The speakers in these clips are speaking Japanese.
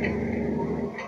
うん。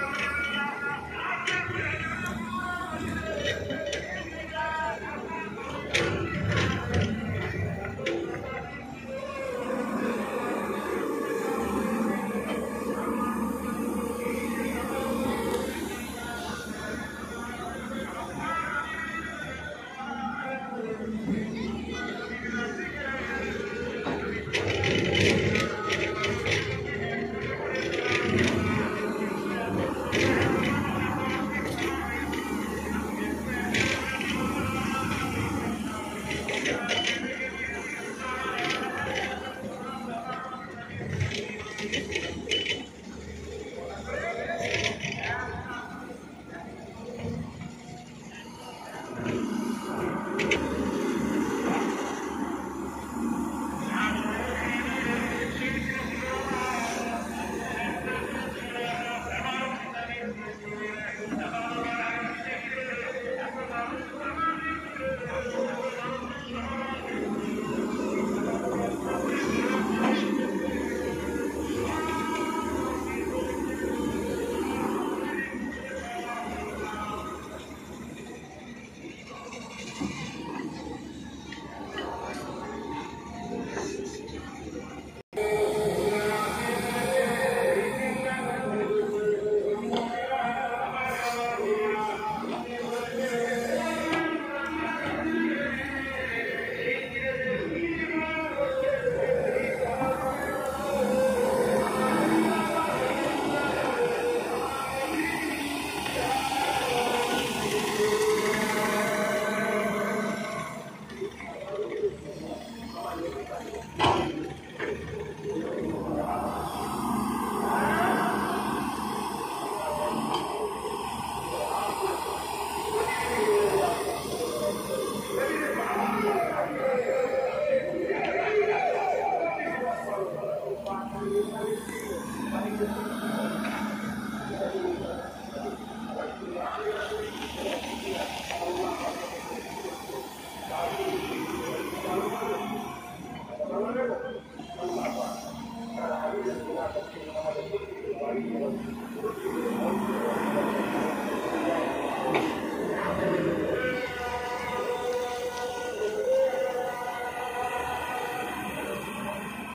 Gracias.